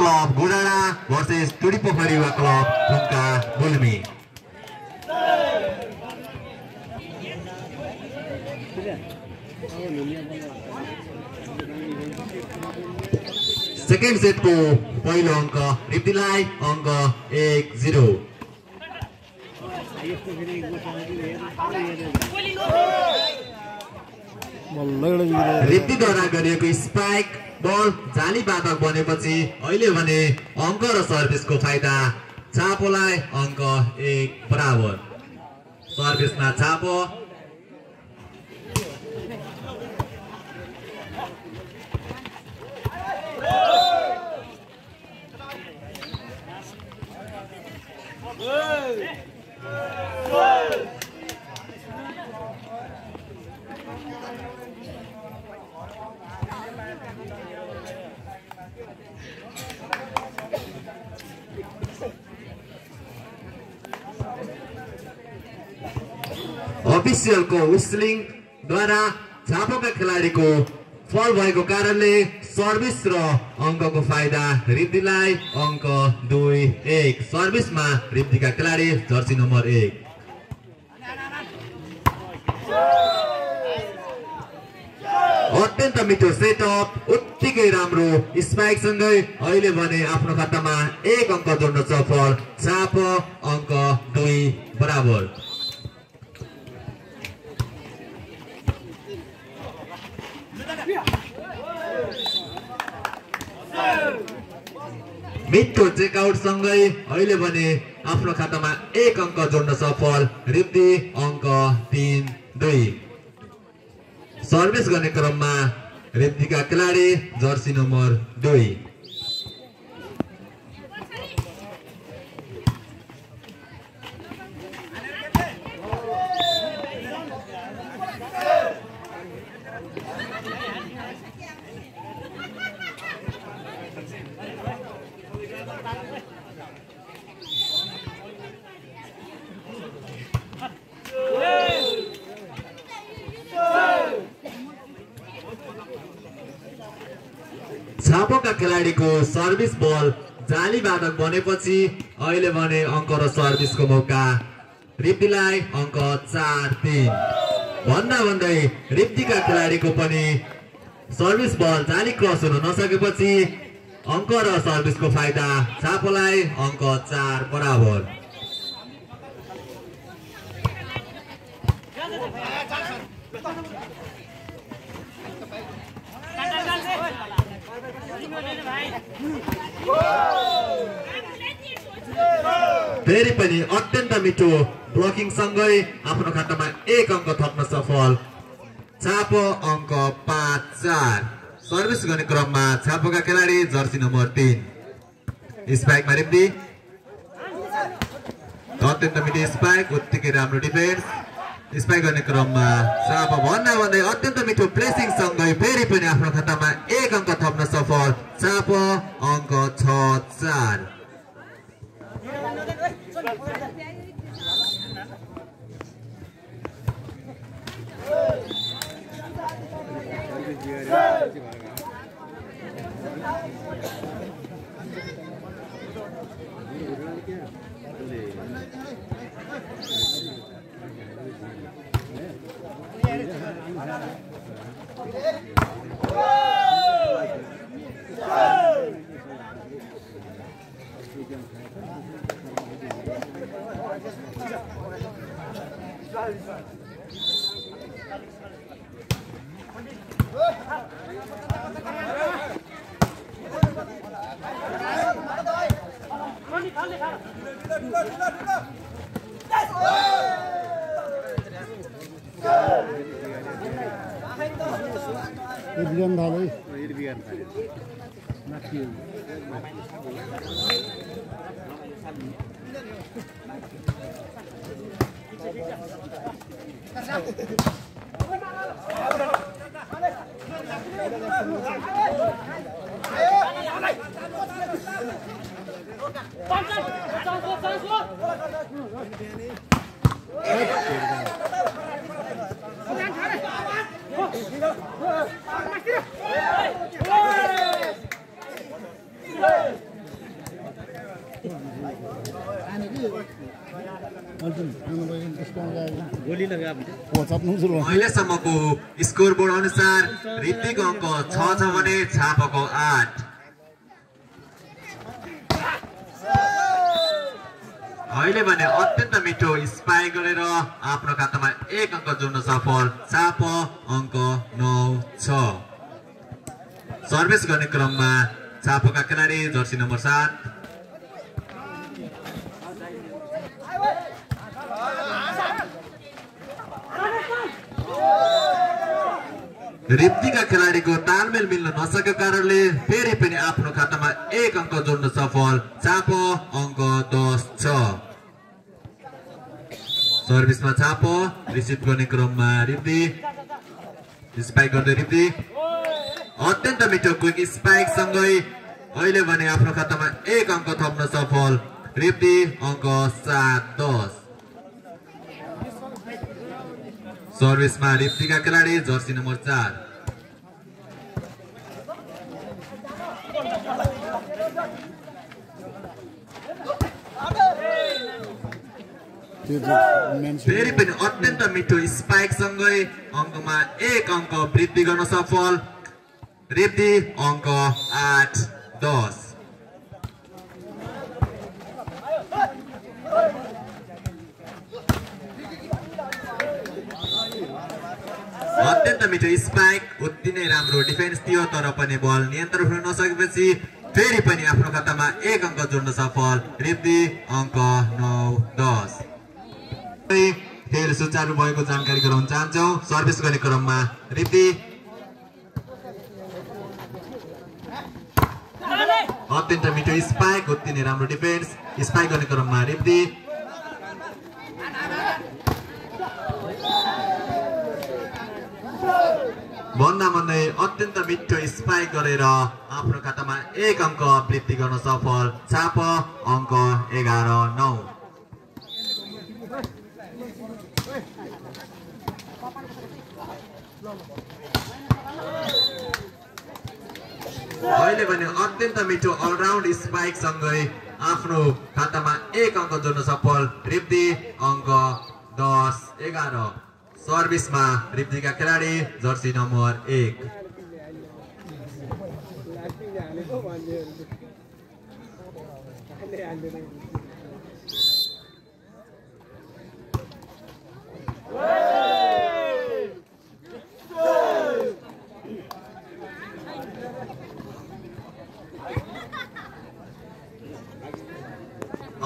Club Godada versus Tudi Pokhari युवा club Thumka Gulmi second सेटको पहिलो अङ्क रिप्तीलाई अङ्क एक जिरो रिप्तीद्वारा गरिएको स्पाइक बल जाली बाधक बनेपछि अहिले भने अङ्क र सर्भिसको फाइदा छापोलाई अङ्क एक बराबर। सर्भिसमा छापो अफिसियलको विस्लिङद्वारा छापोका खेलाडीको फल भएको कारणले सर्भिस र अङ्कको फाइदा रिद्धिलाई अङ्क दुई एक। सर्भिसमा रिद्धिका खेलाडी जर्सी नम्बर एक। अत्यन्त मिठो सेटअप उत्तिकै राम्रो स्पाइकसँगै अहिले भने आफ्नो खातामा एक अङ्क जोड्न सफल। चाप अङ्क दुई बराबर। मिठो चेकआउटसँगै अहिले भने आफ्नो खातामा एक अङ्क जोड्न सफल। रिप्ती अङ्क तिन दुई। सर्भिस गर्ने क्रममा रेप्तीका खेलाडी जर्सी नम्बर दुई छापोका खेलाडीको सर्भिस बल जाली बाधक बनेपछि अहिले भने अङ्क र सर्भिसको मौका रिप्तीलाई अङ्क चार तिन। भन्दा भन्दै रिप्तीका खेलाडीको पनि सर्भिस बल जाली क्रस हुन नसकेपछि अङ्क र सर्भिसको फाइदा छापोलाई अङ्क चार बराबर। फेरि पनि अत्यन्त मिठो ब्लकिङ सँगै आफ्नो खातामा एक अङ्क थप्न सफल छापो अङ्क पाँच चार सर्भिस गर्ने क्रममा छापोका खेलाडी जर्सी नम्बर तिन स्पाइकमा रिप्दी अत्यन्त मिठो स्पाइक उत्तिकै राम्रो डिफेन्स स्पाइक गर्ने क्रममा छाप भन्दा भन्दै अत्यन्त मिठो प्लेसिङ सँगै फेरि पनि आफ्नो खातामा एक अङ्क थप्न सफल छाप अङ्क छ चार बिहान थालै अन्तिम आउनुभयो ഇരുപതിയാൻ താലേ ഇരുപതിയാൻ താലേ നാട്ടിയോ Bangkat! Sangkut, sangkut! अहिलेसम्मको स्कोर बोर्ड अनुसार ऋतिक अङ्क छ छ भने छापको आठ। अहिले भने अत्यन्त मिठो स्पाइक गरेर आफ्नो खातामा एक अङ्क जोड्न सफल। चाप अङ्क नौ छ। सर्भिस गर्ने क्रममा चापोका खेलाडी जर्सी नम्बर सात। रिप्तीका खेलाडीको तालमेल मिल्न नसकेको कारणले फेरि पनि आफ्नो खातामा एक अङ्क जोड्न सफल। चाप अङ्क दस छ। सर्भिसमा चाप रिसिभ गर्ने क्रममा रिप्ती। स्पाइक गर्दै रिप्ती। अत्यन्त मिठो क्विक स्पाइक सँगै अहिले भने आफ्नो खातामा एक अङ्क थप्न सफल। रिप्ती अङ्क सात सर्भिसमा रिप्तीका खेलाडी जर्सी नम्बर चार फेरि पनि अत्यन्त मिठो स्पाइक सँगै अङ्कमा एक अङ्क वृद्धि गर्न सफल वृद्धि अङ्क आठ दस अत्यन्त मिठो स्पाइक उति नै राम्रो डिफेन्स थियो तर पनि बल नियन्त्रण हुन नसकेपछि फेरि पनि आफ्नो खातामा एक अङ्क जोड्न सफल। वृद्धि अङ्क नौ दस। खेल सुचारू भएको जानकारी गराउन चाहन्छौ। सर्भिस गर्ने क्रममा रिद्धि। अत्यन्त मिठो स्पाइक उत्ति नै राम्रो डिफेन्स स्पाइक गर्ने क्रममा रिद्धि। भन्दा भन्दै अत्यन्त मिठो स्पाइक गरेर आफ्नो खातामा एक अङ्क वृद्धि गर्न सफल। चाप अङ्क एघार नौ। अहिले भने अत्यन्त मिठो अलराउन्ड स्पाइक सँगै आफ्नो खातामा एक अङ्क जोड्न सफल। रिप्ती अङ्क दस एघार। सर्भिसमा रिप्तीका खिलाड़ी जर्सी नंबर एक।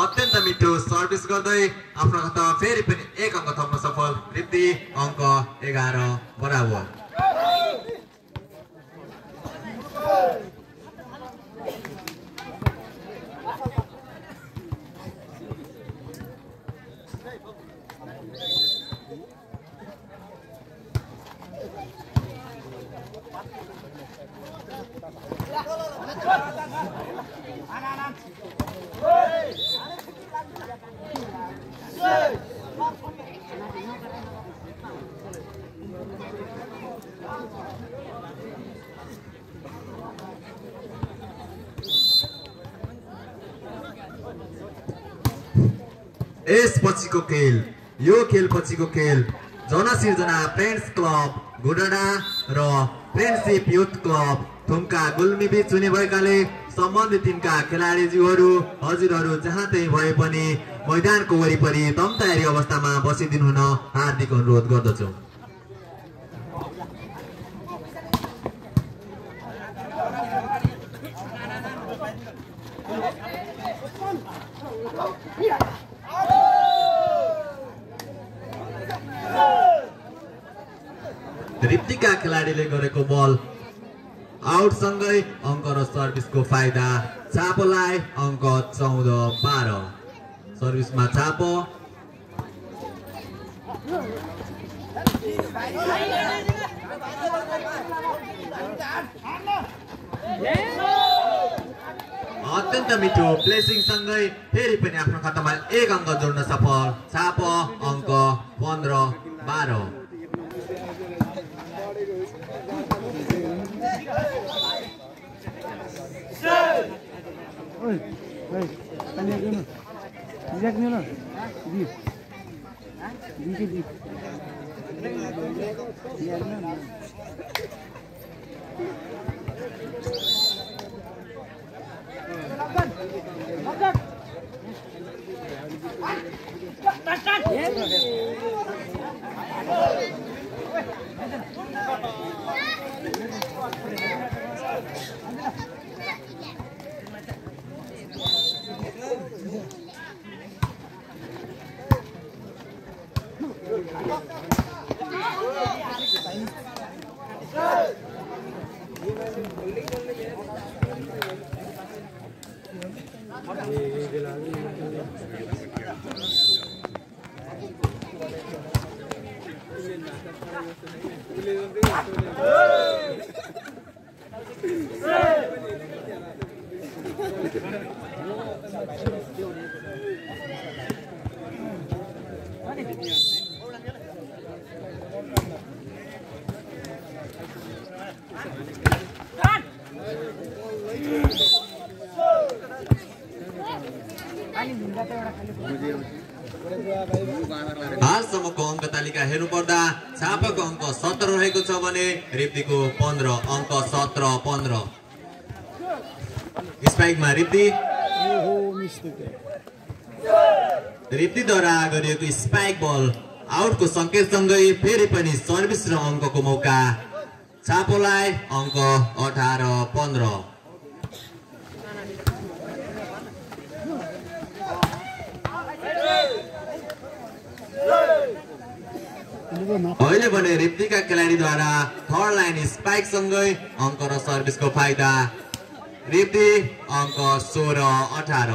अत्यन्त मिठो सर्भिस गर्दै आफ्नो खातामा फेरि पनि एक अङ्क थप्न सफल रिप्ती अङ्क एघार बराबर। यस पछिको खेल यो खेल पछिको खेल जनसिर्जना फ्रेन्ड्स क्लब घुडडा र friendship youth club Thumka Gulmi बीच हुने भएकाले सम्बन्धित टिमका खेलाडीज्यूहरू हजुरहरू जहाँ त्यही भए पनि मैदानको वरिपरि दम तयारी अवस्थामा बसिदिनु हुन हार्दिक अनुरोध गर्दछु रिप्तीका खेलाडीले गरेको बल आउटसँगै अङ्क र सर्भिसको फाइदा चापोलाई अङ्क चौध बाह्र सर्भिसमा चापो अत्यन्त मिठो प्लेसिङसँगै फेरि पनि आफ्नो खातामा एक अङ्क जोड्न सफल चाप अङ्क पन्ध्र बाह्र ओइ Jack Neil G G G Yeah. The हालसम्मको अङ्क तालिका हेर्नुपर्दा छापाको अङ्क सत्र रिप्तीको पन्ध्र अङ्क सत्र पन्ध्र। स्पाइकमा रिप्ती रिप्तीद्वारा गरिएको स्पाइक बल आउटको सङ्केतसँगै फेरि पनि सर्भिस र अङ्कको मौका। छापोलाई अङ्क अठार पन्ध्र। अहिले भने रिप्तीका खेलाडीद्वारा थर्ड लाइन स्पाइकसँगै अङ्क र सर्भिसको फाइदा। रिप्ती अङ्क सोह्र अठार।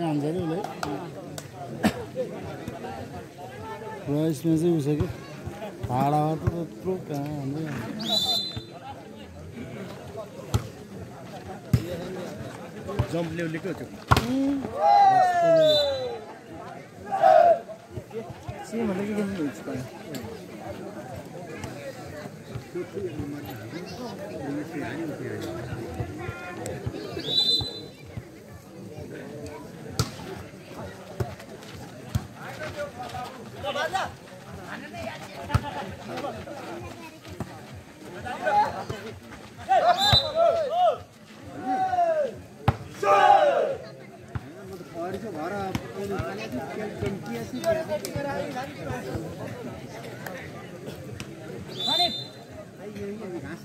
हान्छ अरे उसले पुरा यसमा चाहिँ उसो भाडामा त त्यत्रो कहाँ जम्प त्यो सेम होला कि 就出去他妈打，你们是男人，天。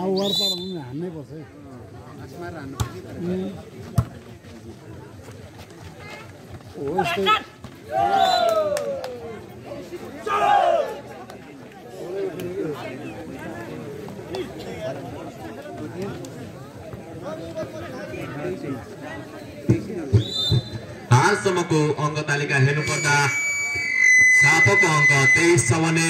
अब वरपर पनि हान्नै पर्छ है. हो यस्तै हालसम्मको अङ्क तालिका हेर्नुपर्दा छापाको अङ्क तेइस छ भने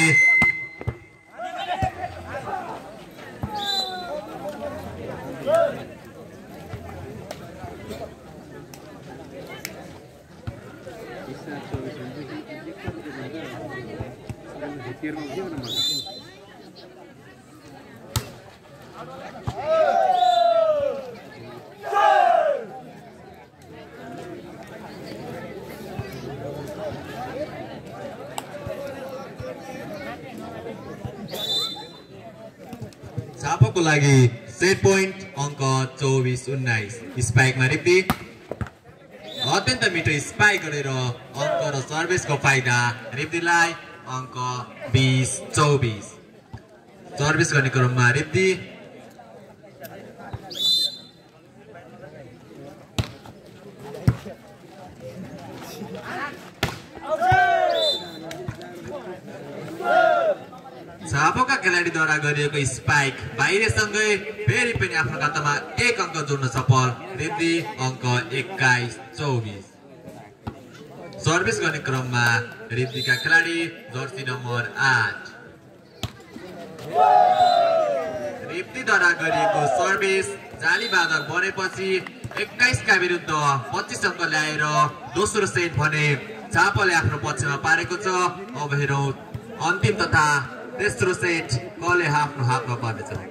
झापाको लागि सेट पोइन्ट अङ्क चौबिस उन्नाइस स्पाइकमा रिप्पी अत्यन्त मिठो स्पाइक गरेर अङ्क र सर्भिसको फाइदा रिप्तीलाई अङ्क बिस चौबिस। सर्भिस गर्ने क्रममा रिप्ती छापोका खेलाडीद्वारा गरिएको स्पाइक बाहिरसँगै फेरि पनि आफ्नो खातामा एक अङ्क जोड्न सफल। रिद्धि अङ्क एक्काइस चौबिस। सर्भिस गर्ने क्रममा रिद्धिका खेलाडी जर्सी नम्बर आठ। रिप्तीद्वारा गरिएको सर्भिस जाली बाधक बनेपछि एक्काइसका विरुद्ध पच्चिस अङ्क ल्याएर दोस्रो सेट भने चापले आफ्नो पक्षमा पारेको छ। अब हेरौँ अन्तिम तथा तेस्रो सेट कसले आफ्नो हातमा पार्नेछ?